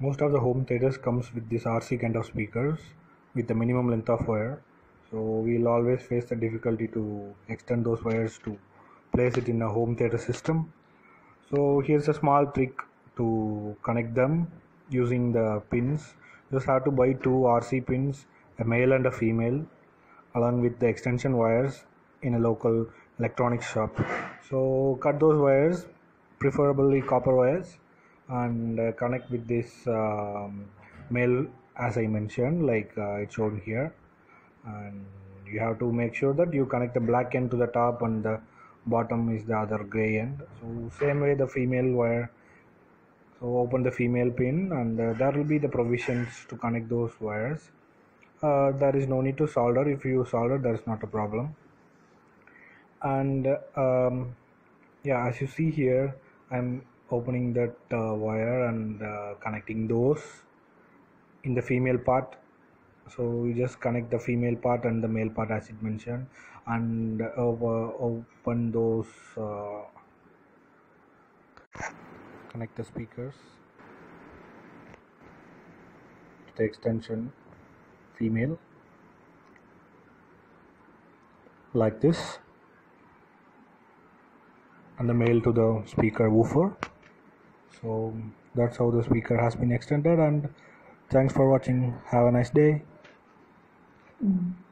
most of the home theaters comes with this RC kind of speakers with the minimum length of wire. So we'll always face the difficulty to extend those wires to place it in a home theater system. So here's a small trick to connect them using the pins. Just have to buy two RC pins a male and a female along with the extension wires in a local electronics shop. So cut those wires preferably copper wires and uh, connect with this um, male as I mentioned like uh, it's shown here. And you have to make sure that you connect the black end to the top and the bottom is the other gray end. So same way the female wire. So open the female pin and uh, there will be the provisions to connect those wires. Uh, there is no need to solder. If you solder there is not a problem. And um, yeah as you see here I'm opening that uh, wire and uh, connecting those in the female part. So we just connect the female part and the male part as it mentioned and uh, open those uh, connect the speakers to the extension female like this and the male to the speaker woofer so that's how the speaker has been extended and thanks for watching have a nice day Mm.